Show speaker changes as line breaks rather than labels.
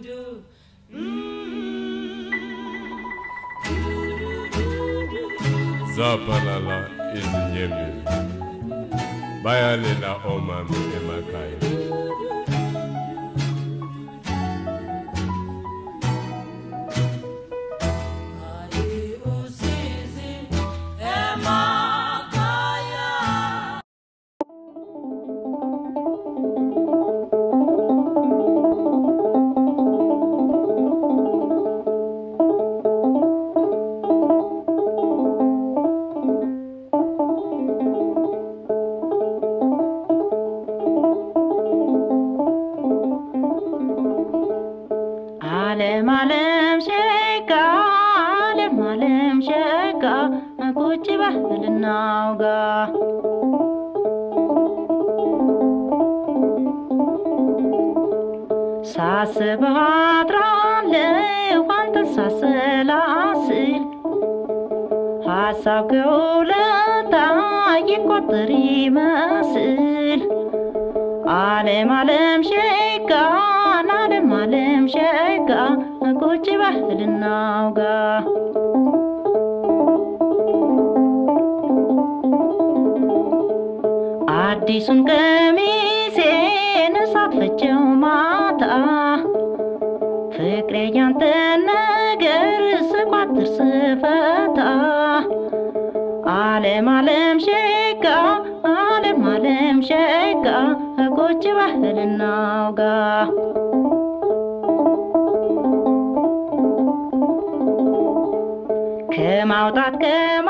do. Zabalala izinyembezi bayalela oman emakhaya
ዓለም ዓለም ሸጋ ዓለም ዓለም ሸጋ ቁጭ በል እናውጋ። ሳስበው አድራለሁ አንተን ሳሰላስል ሀሳብ ከሁለታ ይቆጠር ይመስል። ዓለም ዓለም ሸጋ ዓለም ዓለም ሸጋ ቁጭ በል እናውጋ አዲሱን ቀሚሴን እሳት ፈጀው ማታ። ፍቅሬ ያንተ ነገር ስቋጥር ስፈታ። ዓለም ዓለም ሸጋ ዓለም ዓለም ሸጋ ቁጭ በል እናውጋ ከማውጣት ከማ